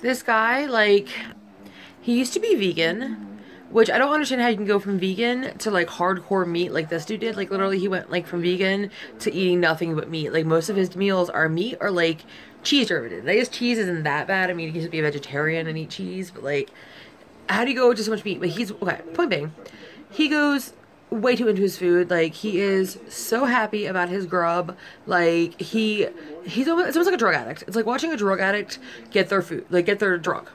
This guy, like, he used to be vegan, which I don't understand how you can go from vegan to like hardcore meat like this dude did. Like, literally, he went like from vegan to eating nothing but meat. Like, most of his meals are meat or like cheese derivative. I guess cheese isn't that bad. I mean, he used to be a vegetarian and eat cheese, but like, how do you go to so much meat? But he's okay. Point being, he goes way too into his food. Like he is so happy about his grub. Like he he's almost it's almost like a drug addict. It's like watching a drug addict get their food, like get their drug.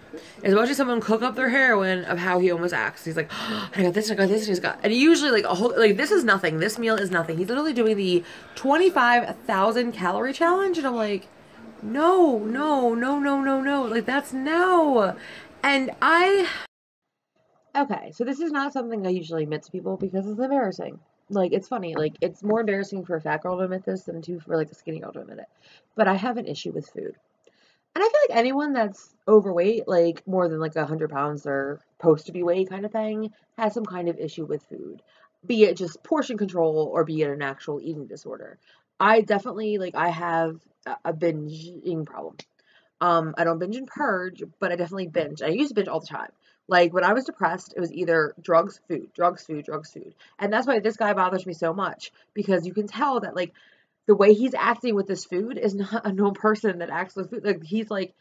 It's watching someone cook up their heroin of how he almost acts. He's like, oh, I got this, I got this, and he's got, and usually like a whole like this is nothing. This meal is nothing. He's literally doing the twenty five thousand calorie challenge, and I'm like, no, no, no, no, no, no. Like that's no. And I Okay, so this is not something I usually admit to people because it's embarrassing. Like, it's funny. Like, it's more embarrassing for a fat girl to admit this than to for like a skinny girl to admit it. But I have an issue with food. And I feel like anyone that's overweight, like more than like a hundred pounds or supposed to be weight kind of thing, has some kind of issue with food. Be it just portion control or be it an actual eating disorder. I definitely like I have a binging problem. Um, I don't binge and purge, but I definitely binge. I used to binge all the time. Like when I was depressed, it was either drugs, food, drugs, food, drugs, food. And that's why this guy bothers me so much because you can tell that like the way he's acting with this food is not a normal person that acts with food. Like he's like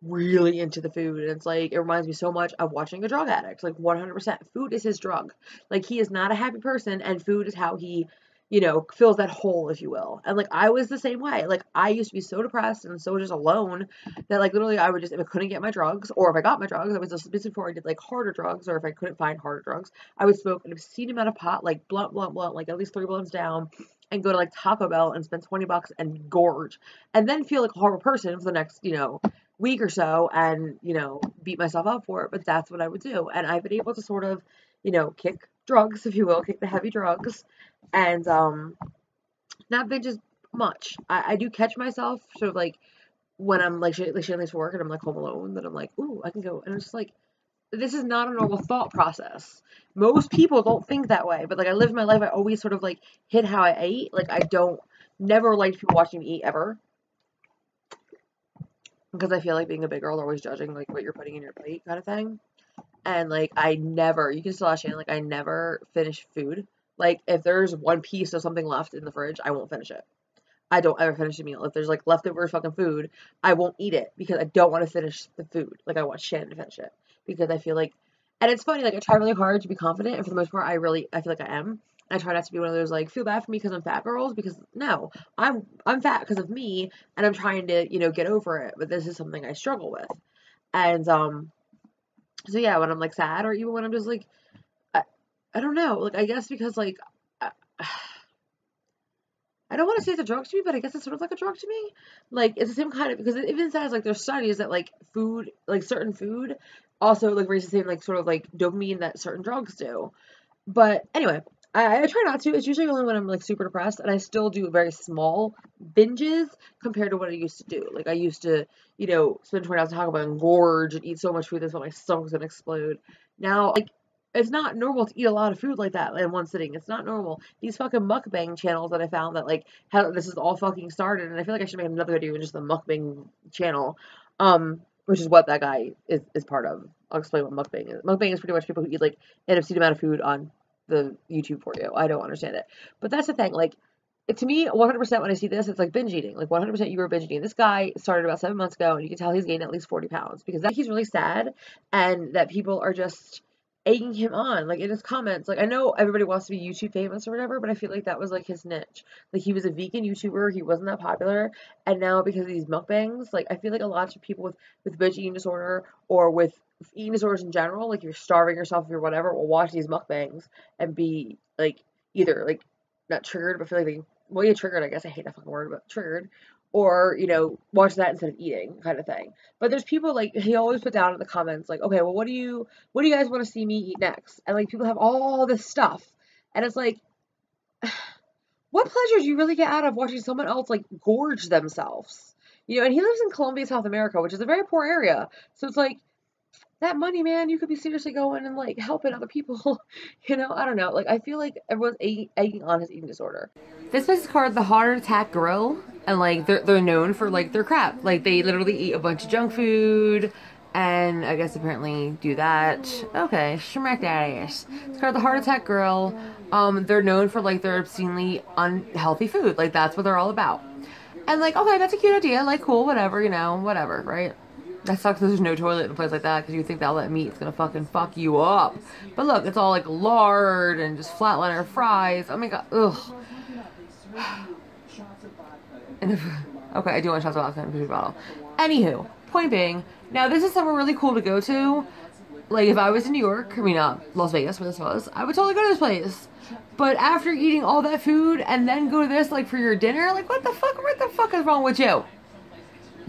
really into the food and it's like it reminds me so much of watching a drug addict. Like 100% food is his drug. Like he is not a happy person and food is how he you know, fills that hole, if you will. And like I was the same way. Like I used to be so depressed and so just alone that like literally I would just if I couldn't get my drugs or if I got my drugs, I was just before I did like harder drugs or if I couldn't find harder drugs, I would smoke an obscene amount of pot, like blunt, blunt, blunt, like at least three blunts down, and go to like Taco Bell and spend twenty bucks and gorge, and then feel like a horrible person for the next you know week or so and you know beat myself up for it. But that's what I would do, and I've been able to sort of you know kick drugs, if you will, kick the heavy drugs and um, not binge as much. I, I do catch myself sort of like when I'm like, like Shanley's work and I'm like home alone, that I'm like, ooh, I can go. And it's just like, this is not a normal thought process. Most people don't think that way, but like I live my life, I always sort of like hit how I ate. Like I don't, never liked people watching me eat ever. Because I feel like being a big girl, always judging like what you're putting in your plate kind of thing. And like I never, you can still ask Shane, like I never finish food. Like if there's one piece of something left in the fridge, I won't finish it. I don't ever finish a meal. If there's like leftover fucking food, I won't eat it because I don't want to finish the food. Like I want Shannon to finish it because I feel like, and it's funny. Like I try really hard to be confident, and for the most part, I really I feel like I am. I try not to be one of those like feel bad for me because I'm fat girls because no, I'm I'm fat because of me, and I'm trying to you know get over it. But this is something I struggle with, and um, so yeah, when I'm like sad or even when I'm just like I I don't know. Like, I guess because, like, I, I don't want to say it's a drug to me, but I guess it's sort of like a drug to me. Like, it's the same kind of, because it even says, like, there's studies that, like, food, like, certain food also, like, raises the same, like, sort of, like, dopamine that certain drugs do. But anyway, I, I, try not to. It's usually only when I'm like super depressed, and I still do very small binges compared to what I used to do. Like I used to, you know, spend twenty hours talking about and gorge and eat so much food that my stomach's gonna explode. Now, like it's not normal to eat a lot of food like that in one sitting. It's not normal. These fucking mukbang channels that I found that like how this is all fucking started, and I feel like I should make another video in just the mukbang channel, um, which is what that guy is is part of. I'll explain what mukbang is. Mukbang is pretty much people who eat like an obscene amount of food on the YouTube for you. I don't understand it, but that's the thing. Like to me, 100% when I see this, it's like binge eating. Like 100% you were binge eating. This guy started about seven months ago, and you can tell he's gained at least 40 pounds because that he's really sad, and that people are just egging him on like in his comments like i know everybody wants to be youtube famous or whatever but i feel like that was like his niche like he was a vegan youtuber he wasn't that popular and now because of these mukbangs like i feel like a lot of people with with binge eating disorder or with eating disorders in general like you're starving yourself or whatever will watch these mukbangs and be like either like not triggered but feel like they well yeah triggered i guess i hate that fucking word but triggered or you know watch that instead of eating kind of thing. But there's people like he always put down in the comments like okay well what do you what do you guys want to see me eat next? And like people have all this stuff. And it's like what pleasure do you really get out of watching someone else like gorge themselves? You know and he lives in colombia south america which is a very poor area. So it's like that money, man, you could be seriously going and like helping other people. you know, I don't know. Like, I feel like everyone's egging on his eating disorder. This place is called the Heart Attack Grill, and like they're they're known for like their crap. Like they literally eat a bunch of junk food, and I guess apparently do that. Okay, smack that ass. It's called the Heart Attack Grill. Um, they're known for like their obscenely unhealthy food. Like that's what they're all about. And like, okay, that's a cute idea. Like, cool, whatever, you know, whatever, right? That sucks there's no toilet in a place like that because you think that all that meat's gonna fucking fuck you up. But look, it's all like lard and just flatliner fries. Oh my god, ugh. If, okay, I do want shots of vodka in a bottle. Anywho, point being, now this is somewhere really cool to go to. Like if I was in New York, I mean not Las Vegas, where this was, I would totally go to this place. But after eating all that food and then go to this like for your dinner, like what the fuck? What the fuck is wrong with you?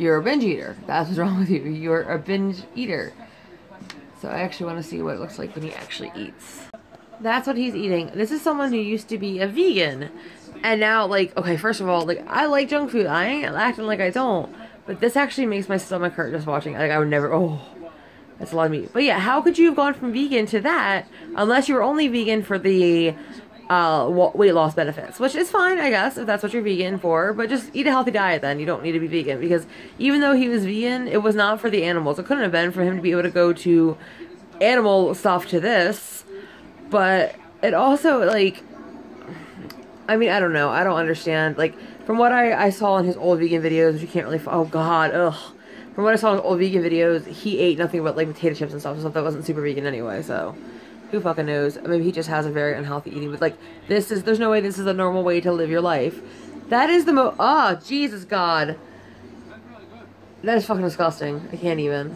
You're a binge eater. That's what's wrong with you. You're a binge eater. So I actually want to see what it looks like when he actually eats. That's what he's eating. This is someone who used to be a vegan. And now, like, okay, first of all, like, I like junk food. I ain't acting like I don't. But this actually makes my stomach hurt just watching. Like, I would never, oh, that's a lot of meat. But yeah, how could you have gone from vegan to that unless you were only vegan for the uh, weight loss benefits, which is fine, I guess, if that's what you're vegan for. But just eat a healthy diet then. You don't need to be vegan because even though he was vegan, it was not for the animals. It couldn't have been for him to be able to go to animal stuff to this. But it also, like, I mean, I don't know. I don't understand. Like, from what I, I saw in his old vegan videos, which you can't really, oh god, ugh. From what I saw in old vegan videos, he ate nothing but like potato chips and stuff, stuff that wasn't super vegan anyway, so who fucking knows? Maybe he just has a very unhealthy eating, but like, this is, there's no way this is a normal way to live your life. That is the mo- oh, Jesus God. That is fucking disgusting. I can't even.